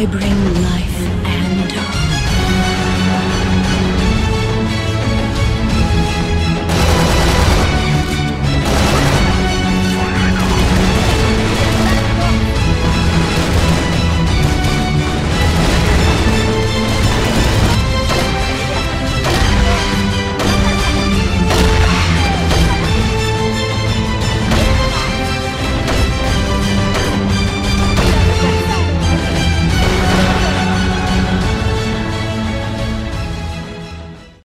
I bring life.